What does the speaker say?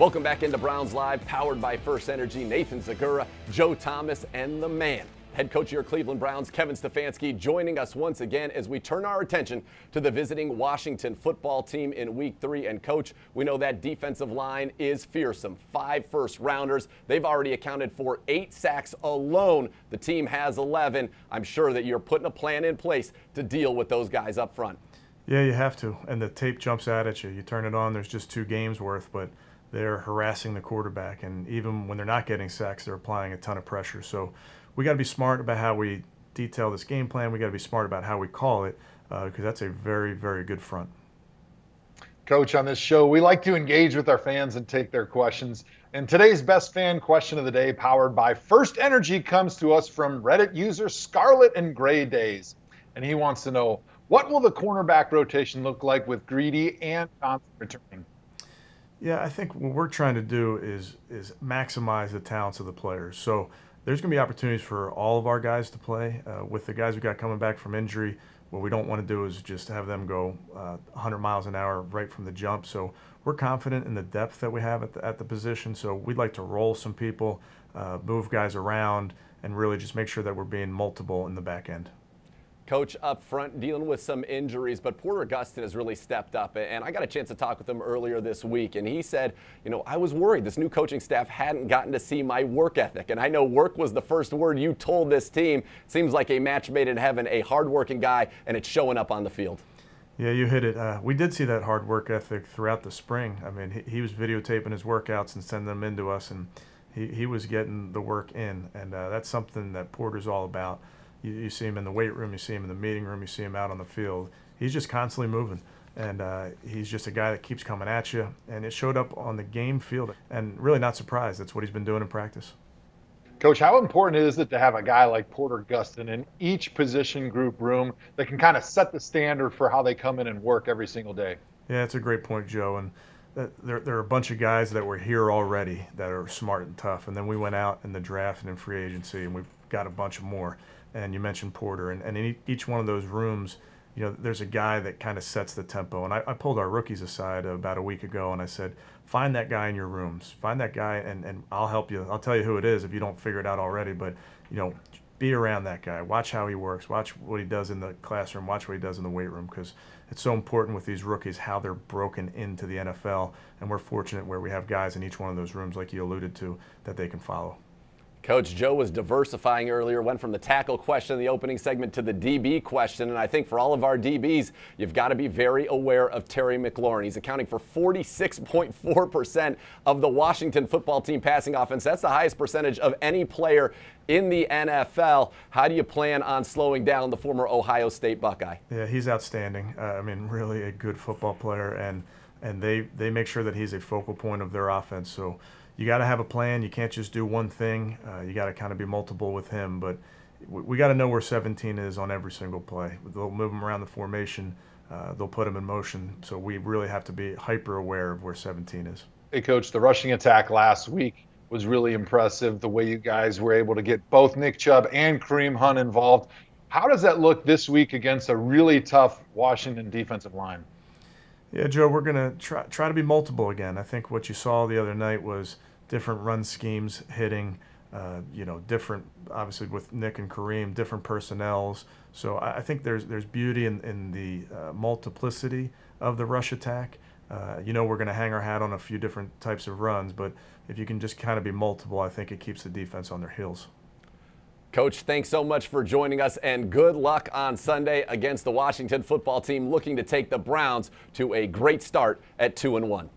Welcome back into Browns Live, powered by First Energy. Nathan Zegura, Joe Thomas, and the man. Head coach of your Cleveland Browns, Kevin Stefanski, joining us once again as we turn our attention to the visiting Washington football team in week three. And, coach, we know that defensive line is fearsome. Five first rounders. They've already accounted for eight sacks alone. The team has 11. I'm sure that you're putting a plan in place to deal with those guys up front. Yeah, you have to. And the tape jumps out at you. You turn it on, there's just two games worth, but they're harassing the quarterback. And even when they're not getting sacks, they're applying a ton of pressure. So we got to be smart about how we detail this game plan. We got to be smart about how we call it because uh, that's a very, very good front. Coach, on this show, we like to engage with our fans and take their questions. And today's best fan question of the day, powered by First Energy, comes to us from Reddit user Scarlet and Gray Days. And he wants to know what will the cornerback rotation look like with Greedy and Johnson returning? Yeah, I think what we're trying to do is is maximize the talents of the players. So there's going to be opportunities for all of our guys to play. Uh, with the guys we got coming back from injury, what we don't want to do is just have them go uh, 100 miles an hour right from the jump. So we're confident in the depth that we have at the, at the position. So we'd like to roll some people, uh, move guys around, and really just make sure that we're being multiple in the back end. Coach up front dealing with some injuries, but Porter Gustin has really stepped up. And I got a chance to talk with him earlier this week, and he said, you know, I was worried this new coaching staff hadn't gotten to see my work ethic. And I know work was the first word you told this team. Seems like a match made in heaven, a hardworking guy, and it's showing up on the field. Yeah, you hit it. Uh, we did see that hard work ethic throughout the spring. I mean, he, he, was videotaping his workouts and sending them in to us, and he, he was getting the work in. And uh, that's something that Porter's all about. You, you, see him in the weight room, you see him in the meeting room, you see him out on the field. He's just constantly moving. And uh, he's just a guy that keeps coming at you. And it showed up on the game field. And really not surprised. That's what he's been doing in practice. Coach, how important is it to have a guy like Porter Gustin in each position group room that can kind of set the standard for how they come in and work every single day? Yeah, that's a great point, Joe. And there, there are a bunch of guys that were here already that are smart and tough. And then we went out in the draft and in free agency, and we've got a bunch of more and you mentioned Porter, and, and in each one of those rooms, you know, there's a guy that kind of sets the tempo. And I, I, pulled our rookies aside about a week ago, and I said, find that guy in your rooms, find that guy, and, and I'll help you. I'll tell you who it is if you don't figure it out already. But you know, be around that guy. Watch how he works. Watch what he does in the classroom. Watch what he does in the weight room because it's so important with these rookies how they're broken into the NFL. And we're fortunate where we have guys in each one of those rooms, like you alluded to, that they can follow. Coach Joe was diversifying earlier, went from the tackle question in the opening segment to the DB question. And I think for all of our DBs, you've got to be very aware of Terry McLaurin. He's accounting for 46.4% of the Washington football team passing offense. That's the highest percentage of any player in the NFL. How do you plan on slowing down the former Ohio State Buckeye? Yeah, he's outstanding. Uh, I mean, really a good football player. And and they, they make sure that he's a focal point of their offense. So you got to have a plan. You can't just do one thing. Uh, you got to kind of be multiple with him. But we, we got to know where 17 is on every single play. They'll move him around the formation. Uh, they'll put him in motion. So we really have to be hyper aware of where 17 is. Hey, coach, the rushing attack last week was really impressive. The way you guys were able to get both Nick Chubb and Kareem Hunt involved. How does that look this week against a really tough Washington defensive line? Yeah, Joe, we're going to try, try to be multiple again. I think what you saw the other night was different run schemes hitting, uh, you know, different, obviously with Nick and Kareem, different personnels. So I, I think there's, there's beauty in, in the uh, multiplicity of the rush attack. Uh, you know, we're going to hang our hat on a few different types of runs, but if you can just kind of be multiple, I think it keeps the defense on their heels. Coach, thanks so much for joining us and good luck on Sunday against the Washington football team looking to take the Browns to a great start at 2 and 1.